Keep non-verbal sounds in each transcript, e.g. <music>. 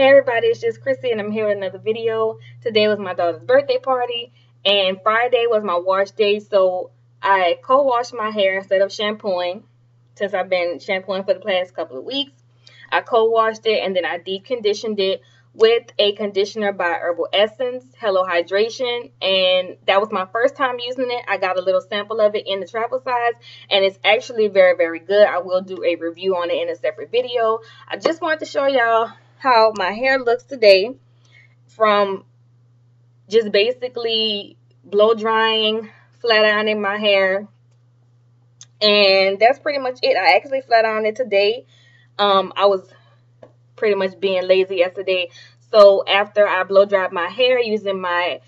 Hey everybody, it's just Chrissy and I'm here with another video. Today was my daughter's birthday party and Friday was my wash day so I co-washed my hair instead of shampooing since I've been shampooing for the past couple of weeks. I co-washed it and then I deep conditioned it with a conditioner by Herbal Essence, Hello Hydration, and that was my first time using it. I got a little sample of it in the travel size, and it's actually very, very good. I will do a review on it in a separate video. I just wanted to show y'all how my hair looks today from just basically blow drying, flat ironing my hair. And that's pretty much it. I actually flat ironed it today. Um, I was pretty much being lazy yesterday. So after I blow dried my hair using my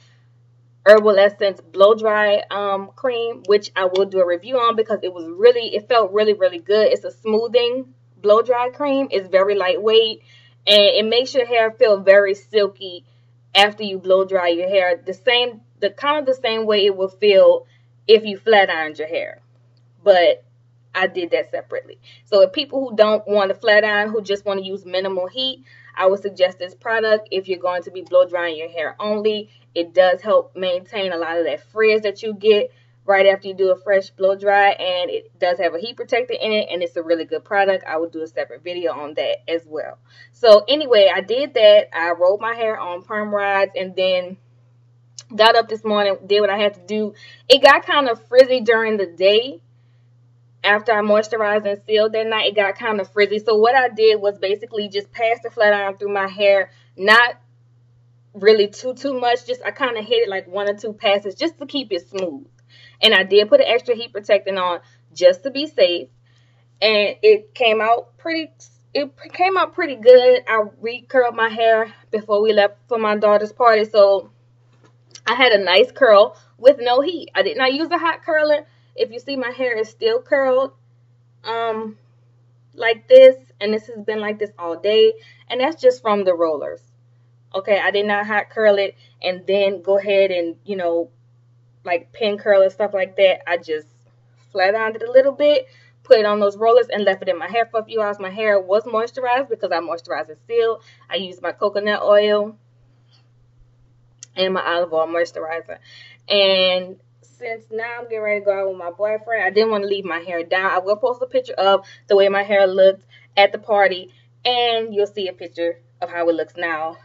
Herbal Essence blow dry um, cream, which I will do a review on because it was really, it felt really, really good. It's a smoothing blow dry cream. It's very lightweight and it makes your hair feel very silky after you blow dry your hair. The same, the kind of the same way it will feel if you flat ironed your hair. But I did that separately. So if people who don't want to flat iron, who just want to use minimal heat, I would suggest this product if you're going to be blow drying your hair only. It does help maintain a lot of that frizz that you get right after you do a fresh blow dry and it does have a heat protector in it and it's a really good product i will do a separate video on that as well. So anyway i did that. I rolled my hair on perm rods and then got up this morning did what i had to do. It got kind of frizzy during the day after i moisturized and sealed that night. It got kind of frizzy. So what i did was basically just pass the flat iron through my hair not really too too much just i kind of hit it like one or two passes just to keep it smooth and I did put an extra heat protectant on just to be safe. And it came out pretty it came out pretty good. I recurled my hair before we left for my daughter's party. So I had a nice curl with no heat. I did not use a hot curler. If you see my hair is still curled um like this and this has been like this all day and that's just from the rollers. Okay, I did not hot curl it and then go ahead and, you know, like pin curl and stuff like that, I just flat ironed it a little bit, put it on those rollers, and left it in my hair for a few hours. My hair was moisturized because I moisturized and sealed. I used my coconut oil and my olive oil moisturizer. And since now I'm getting ready to go out with my boyfriend, I didn't want to leave my hair down. I will post a picture of the way my hair looked at the party, and you'll see a picture of how it looks now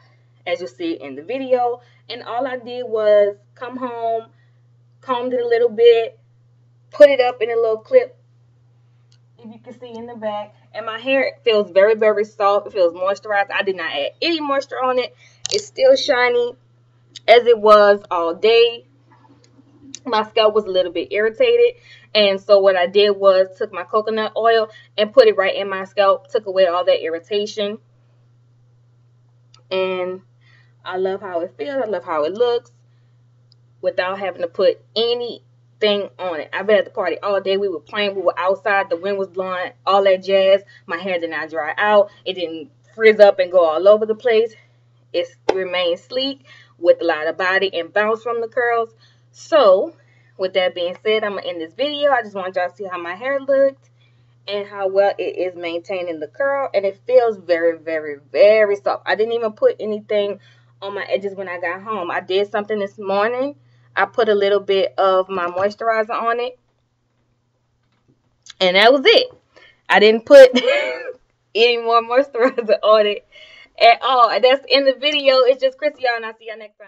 as you see in the video. And all I did was come home, combed it a little bit, put it up in a little clip, if you can see in the back. And my hair feels very, very soft. It feels moisturized. I did not add any moisture on it. It's still shiny as it was all day. My scalp was a little bit irritated. And so what I did was took my coconut oil and put it right in my scalp. Took away all that irritation. And I love how it feels. I love how it looks without having to put anything on it. I've been at the party all day. We were playing. We were outside. The wind was blowing. All that jazz. My hair did not dry out. It didn't frizz up and go all over the place. It remained sleek with a lot of body and bounce from the curls. So, with that being said, I'm going to end this video. I just want y'all to see how my hair looked and how well it is maintaining the curl. And it feels very, very, very soft. I didn't even put anything on my edges when I got home. I did something this morning I put a little bit of my moisturizer on it. And that was it. I didn't put <laughs> any more moisturizer on it at all. That's in the video. It's just and I'll see y'all next time.